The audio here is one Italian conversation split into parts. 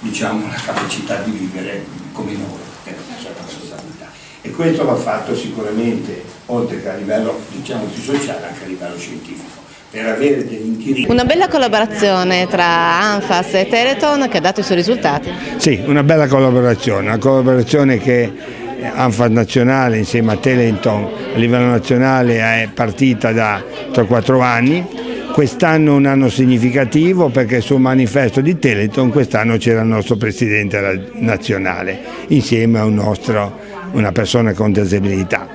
diciamo, la capacità di vivere come noi, è una certa responsabilità. E questo va fatto sicuramente, oltre che a livello diciamo, più sociale, anche a livello scientifico per avere degli indirizzi. Una bella collaborazione tra ANFAS e Teleton che ha dato i suoi risultati. Sì, una bella collaborazione, una collaborazione che ANFAS nazionale insieme a Teleton a livello nazionale è partita da 3-4 anni, quest'anno un anno significativo perché sul manifesto di Teleton quest'anno c'era il nostro presidente nazionale insieme a un nostro, una persona con disabilità.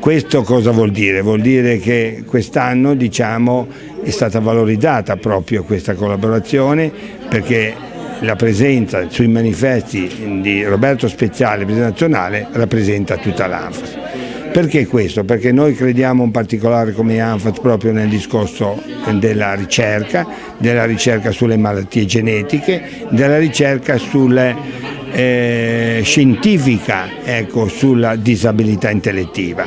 Questo cosa vuol dire? Vuol dire che quest'anno diciamo, è stata valorizzata proprio questa collaborazione perché la presenza sui manifesti di Roberto Speziale, presidente nazionale, rappresenta tutta l'ANFAS. Perché questo? Perché noi crediamo in particolare come ANFAS proprio nel discorso della ricerca, della ricerca sulle malattie genetiche, della ricerca sulle, eh, scientifica ecco, sulla disabilità intellettiva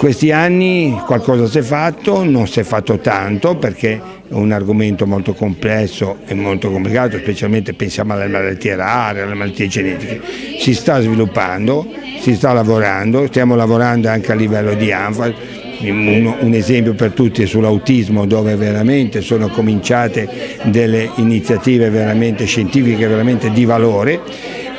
questi anni qualcosa si è fatto, non si è fatto tanto perché è un argomento molto complesso e molto complicato, specialmente pensiamo alle malattie rare, alle malattie genetiche. Si sta sviluppando, si sta lavorando, stiamo lavorando anche a livello di ANFA, un, un, esempio per tutti è sull'autismo dove veramente sono cominciate delle iniziative veramente scientifiche veramente di valore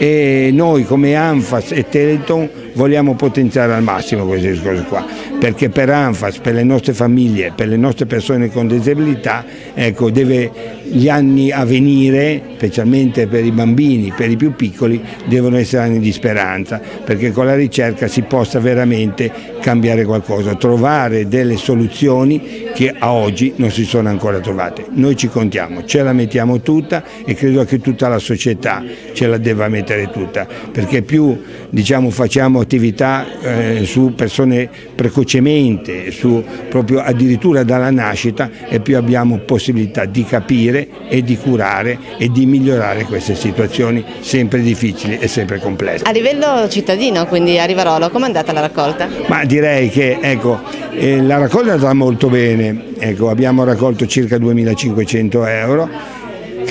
e noi come ANFAS e Teleton vogliamo potenziare al massimo questi discorsi qua, perché per ANFAS, per le nostre famiglie, per le nostre persone con disabilità, ecco, deve, gli anni a venire, specialmente per i bambini, per i più piccoli, devono essere anni di speranza, perché con la ricerca si possa veramente cambiare qualcosa, trovare delle soluzioni che a oggi non si sono ancora trovate. Noi ci contiamo, ce la mettiamo tutta e credo che tutta la società ce la debba mettere tutta, perché più diciamo, facciamo attività eh, su persone precocemente, su, proprio addirittura dalla nascita e più abbiamo possibilità di capire e di curare e di migliorare queste situazioni sempre difficili e sempre complesse. A livello cittadino, quindi a Rivarolo, come è andata la raccolta? Ma direi che ecco, eh, la raccolta è andata molto bene, ecco, abbiamo raccolto circa 2.500 euro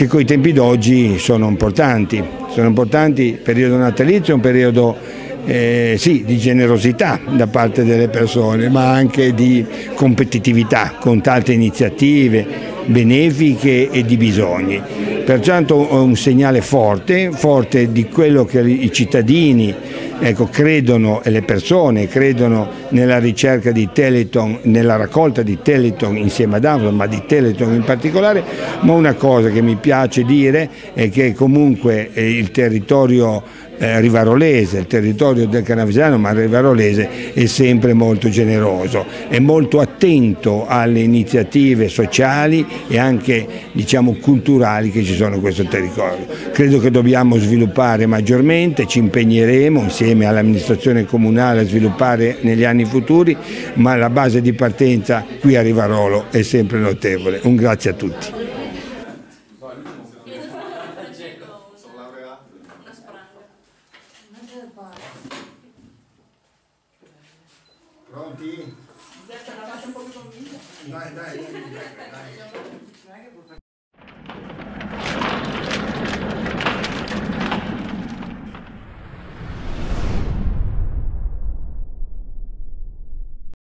che coi tempi d'oggi sono importanti, sono importanti, il periodo natalizio è un periodo eh, sì, di generosità da parte delle persone, ma anche di competitività con tante iniziative benefiche e di bisogni. Pertanto è un segnale forte, forte di quello che i cittadini ecco, credono e le persone credono nella ricerca di Teleton, nella raccolta di Teleton insieme ad Amazon, ma di Teleton in particolare, ma una cosa che mi piace dire è che comunque eh, il territorio eh, rivarolese, il territorio del Canavesano, ma rivarolese è sempre molto generoso, è molto attento alle iniziative sociali e anche diciamo, culturali che ci sono in questo territorio. Credo che dobbiamo sviluppare maggiormente, ci impegneremo insieme all'amministrazione comunale a sviluppare negli anni futuri, ma la base di partenza qui a Rivarolo è sempre notevole. Un grazie a tutti. Pronti? Dai, dai, dai, dai.